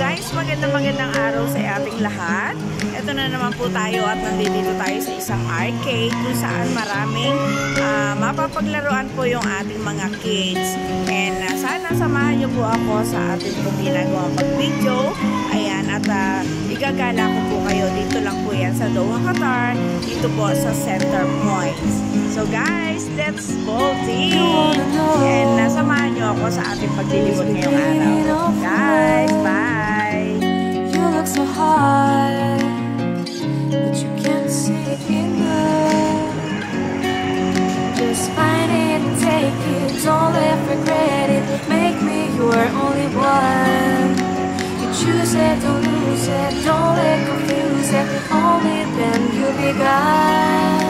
guys, magandang magandang araw sa ating lahat. Ito na naman po tayo at nandito tayo sa isang arcade kung saan maraming uh, mapapaglaruan po yung ating mga kids. And uh, sana samahan niyo po ako sa ating po ginagawang pag-video. Ayan, at uh, igagala ko po kayo. Dito lang po yan sa Doha, Qatar. Dito po sa Center Point. So guys, let's bolting! And uh, samahan niyo ako sa ating paglilibot ngayong araw. Guys, bye! could make me your only one. You choose it, don't lose it, don't let confuse it. Only then you begun